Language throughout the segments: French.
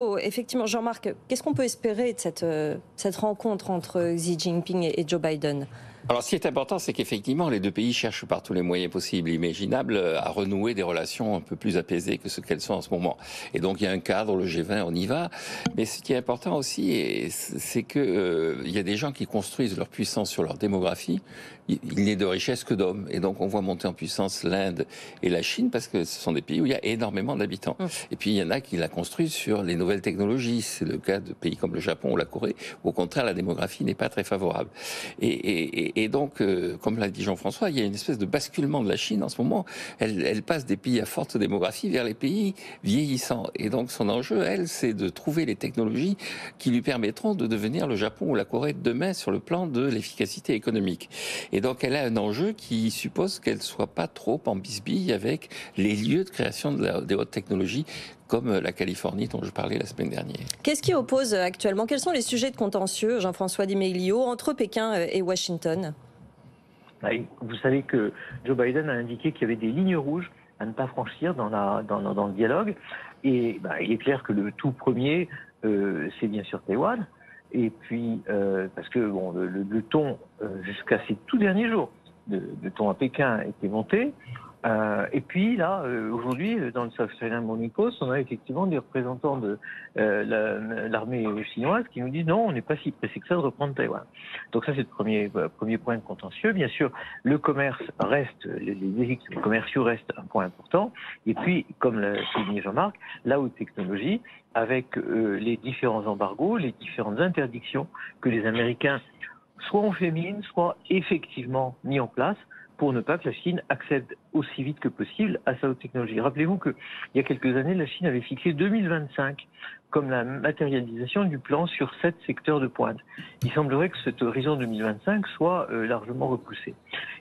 Oh, effectivement, Jean-Marc, qu'est-ce qu'on peut espérer de cette, euh, cette rencontre entre Xi Jinping et Joe Biden? Alors, ce qui est important, c'est qu'effectivement, les deux pays cherchent par tous les moyens possibles et imaginables euh, à renouer des relations un peu plus apaisées que ce qu'elles sont en ce moment. Et donc, il y a un cadre, le G20, on y va. Mais ce qui est important aussi, c'est que euh, il y a des gens qui construisent leur puissance sur leur démographie. Il n'est de richesse que d'hommes. Et donc, on voit monter en puissance l'Inde et la Chine parce que ce sont des pays où il y a énormément d'habitants. Mmh. Et puis, il y en a qui la construisent sur les nouvelles technologies. C'est le cas de pays comme le Japon ou la Corée. Où, au contraire, la démographie n'est pas très favorable. Et, et, et donc, euh, comme l'a dit Jean-François, il y a une espèce de basculement de la Chine en ce moment. Elle, passe des pays à forte démographie vers les pays vieillissants. Et donc, son enjeu, elle, c'est de trouver les technologies qui lui permettront de devenir le Japon ou la Corée de demain sur le plan de l'efficacité économique. Et donc, elle a un enjeu qui suppose qu'elle soit pas trop en bisbille avec les lieux de création de la, des hautes technologies comme la Californie dont je parlais la semaine dernière. Qu'est-ce qui oppose actuellement? Quels sont les sujets de contentieux, Jean-François Dimeglio, entre Pékin et Washington? Bah, Vous savez que Joe Biden a indiqué qu'il y avait des lignes rouges à ne pas franchir dans, la, dans, dans le dialogue. Et bah, il est clair que le tout premier, euh, c'est bien sûr Taïwan. Et puis, euh, parce que bon, le, le, ton, euh, jusqu'à ces tout derniers jours, le, le ton à Pékin était monté. Euh, et puis là, euh, aujourd'hui, dans le South China Morning Post, on a effectivement des représentants de euh, l'armée chinoise qui nous disent non, on n'est pas si pressé que ça de reprendre Taïwan. Donc ça, c'est le premier euh, premier point de contentieux. Bien sûr, le commerce reste, les, les commerciaux restent un point important. Et puis, comme l'a souligné Jean-Marc, la haute technologie, avec les différents embargos, les différentes interdictions que les Américains soit ont fait mine, soit effectivement mis en place pour ne pas que la Chine accède aussi vite que possible à sa haute technologie. Rappelez-vous qu'il y a quelques années, la Chine avait fixé 2025 comme la matérialisation du plan sur sept secteurs de pointe. Il semblerait que cet horizon 2025 soit euh, largement repoussé.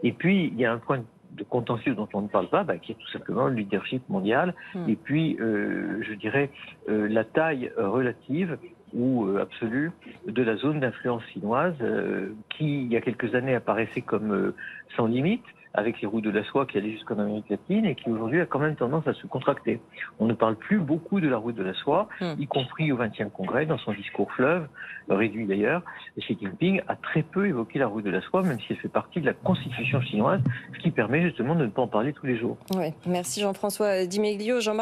Et puis, il y a un point de contentieux dont on ne parle pas, bah, qui est tout simplement le leadership mondial, mmh. et puis, euh, je dirais, euh, la taille relative ou euh, absolue de la zone d'influence chinoise euh, qui, il y a quelques années, apparaissait comme euh, sans limite avec les routes de la soie qui allaient jusqu'en Amérique latine et qui aujourd'hui a quand même tendance à se contracter. On ne parle plus beaucoup de la route de la soie, mm. y compris au 20e congrès, dans son discours fleuve, réduit d'ailleurs. Xi Jinping a très peu évoqué la route de la soie, même si elle fait partie de la constitution chinoise, ce qui permet justement de ne pas en parler tous les jours. Merci Jean-François Dimeglio. Jean